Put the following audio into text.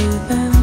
to them.